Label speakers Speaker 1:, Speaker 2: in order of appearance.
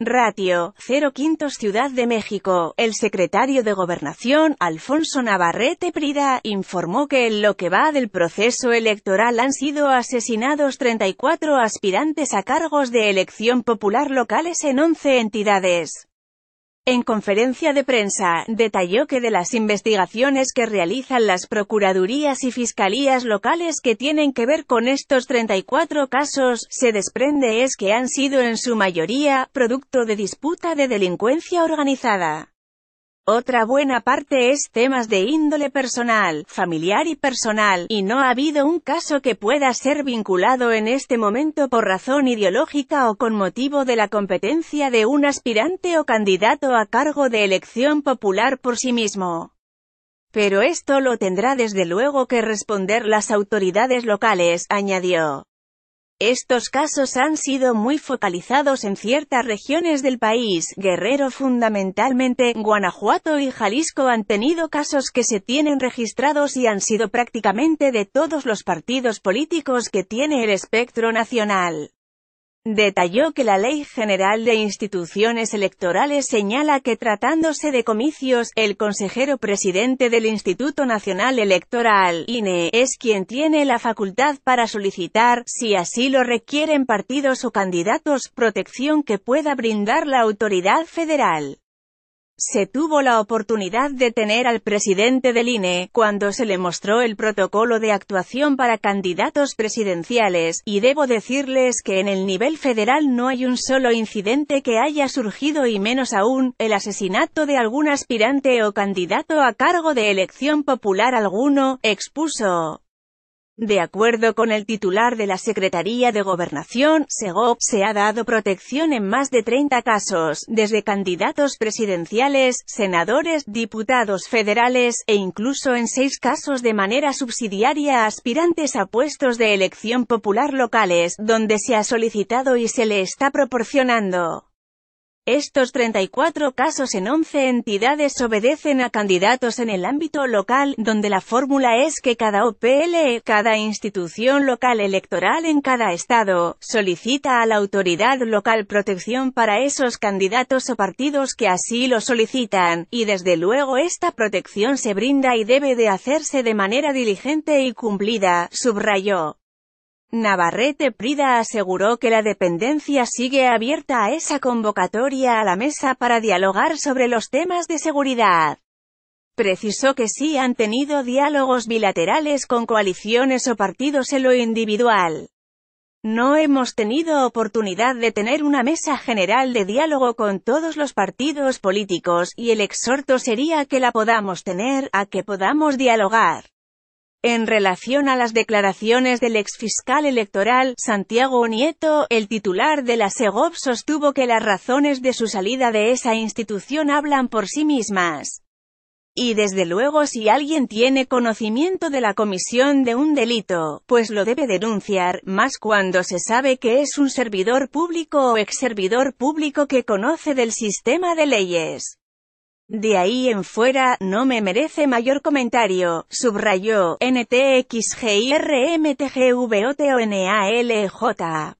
Speaker 1: Ratio, 0 Quintos Ciudad de México, el secretario de Gobernación, Alfonso Navarrete Prida, informó que en lo que va del proceso electoral han sido asesinados 34 aspirantes a cargos de elección popular locales en 11 entidades. En conferencia de prensa, detalló que de las investigaciones que realizan las procuradurías y fiscalías locales que tienen que ver con estos 34 casos, se desprende es que han sido en su mayoría, producto de disputa de delincuencia organizada. Otra buena parte es temas de índole personal, familiar y personal, y no ha habido un caso que pueda ser vinculado en este momento por razón ideológica o con motivo de la competencia de un aspirante o candidato a cargo de elección popular por sí mismo. Pero esto lo tendrá desde luego que responder las autoridades locales, añadió. Estos casos han sido muy focalizados en ciertas regiones del país, Guerrero fundamentalmente, Guanajuato y Jalisco han tenido casos que se tienen registrados y han sido prácticamente de todos los partidos políticos que tiene el espectro nacional. Detalló que la Ley General de Instituciones Electorales señala que tratándose de comicios, el consejero presidente del Instituto Nacional Electoral, INE, es quien tiene la facultad para solicitar, si así lo requieren partidos o candidatos, protección que pueda brindar la autoridad federal. Se tuvo la oportunidad de tener al presidente del INE, cuando se le mostró el protocolo de actuación para candidatos presidenciales, y debo decirles que en el nivel federal no hay un solo incidente que haya surgido y menos aún, el asesinato de algún aspirante o candidato a cargo de elección popular alguno, expuso. De acuerdo con el titular de la Secretaría de Gobernación, SEGOP, se ha dado protección en más de 30 casos, desde candidatos presidenciales, senadores, diputados federales, e incluso en seis casos de manera subsidiaria a aspirantes a puestos de elección popular locales, donde se ha solicitado y se le está proporcionando. Estos 34 casos en 11 entidades obedecen a candidatos en el ámbito local, donde la fórmula es que cada OPL, cada institución local electoral en cada estado, solicita a la autoridad local protección para esos candidatos o partidos que así lo solicitan, y desde luego esta protección se brinda y debe de hacerse de manera diligente y cumplida, subrayó. Navarrete Prida aseguró que la dependencia sigue abierta a esa convocatoria a la mesa para dialogar sobre los temas de seguridad. Precisó que sí han tenido diálogos bilaterales con coaliciones o partidos en lo individual. No hemos tenido oportunidad de tener una mesa general de diálogo con todos los partidos políticos, y el exhorto sería que la podamos tener, a que podamos dialogar. En relación a las declaraciones del exfiscal electoral, Santiago Nieto, el titular de la SEGOP sostuvo que las razones de su salida de esa institución hablan por sí mismas. Y desde luego si alguien tiene conocimiento de la comisión de un delito, pues lo debe denunciar, más cuando se sabe que es un servidor público o ex servidor público que conoce del sistema de leyes. De ahí en fuera, no me merece mayor comentario, subrayó, NTXGIRMTGVOTONALJ.